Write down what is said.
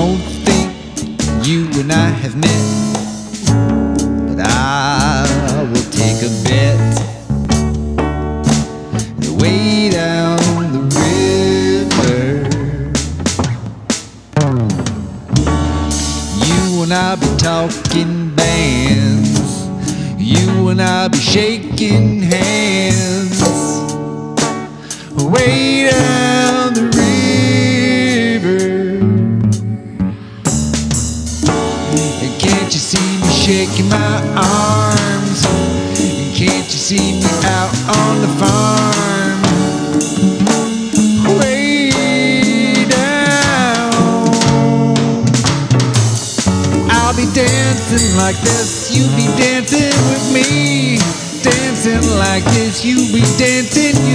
don't think you and I have met, but I will take a bet. Way down the river, you and I be talking bands, you and I be shaking hands. Way down can't you see me shaking my arms? Can't you see me out on the farm? Way down. I'll be dancing like this, you be dancing with me. Dancing like this, you be dancing.